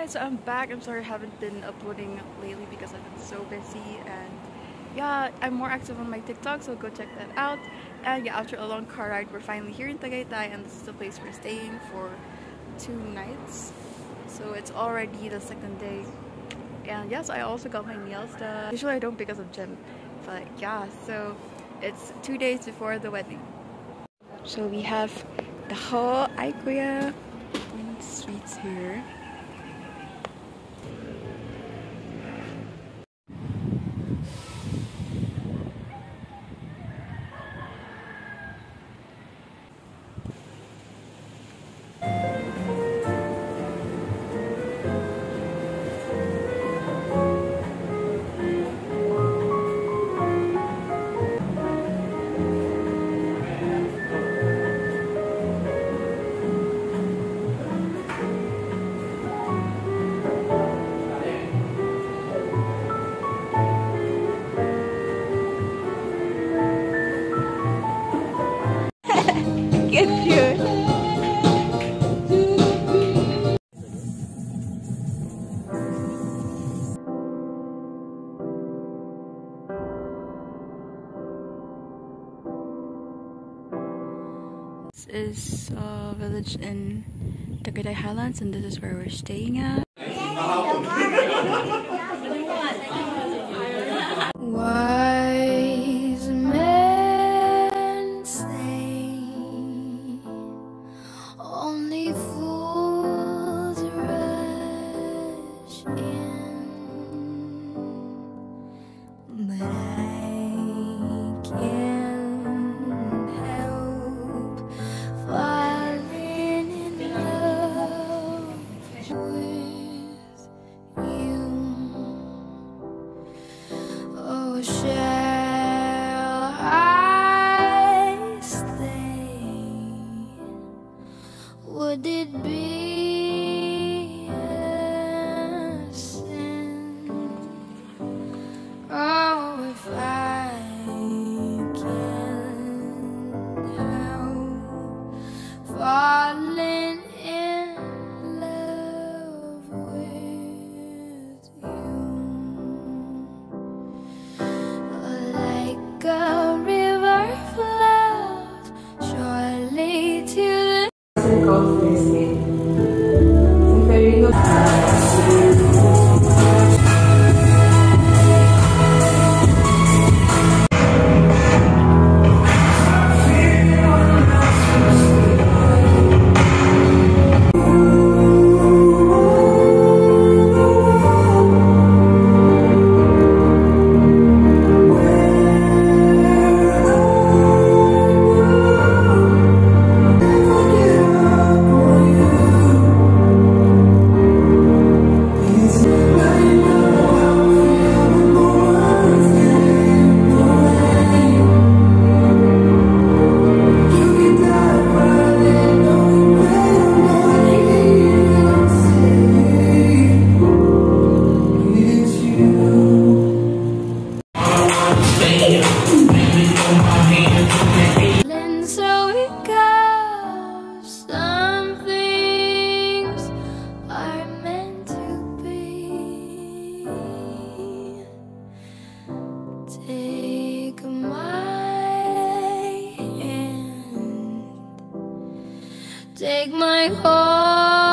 guys, I'm back. I'm sorry I haven't been uploading lately because I've been so busy and yeah, I'm more active on my TikTok, so go check that out. And yeah, after a long car ride, we're finally here in Tagaytay and this is the place we're staying for two nights. So it's already the second day. And yes, I also got my nails done. Usually I don't because of gym, but yeah, so it's two days before the wedding. So we have the whole Aikuya sweets here. This is a village in Tagaytay Highlands and this is where we're staying at. Would it be Take my heart.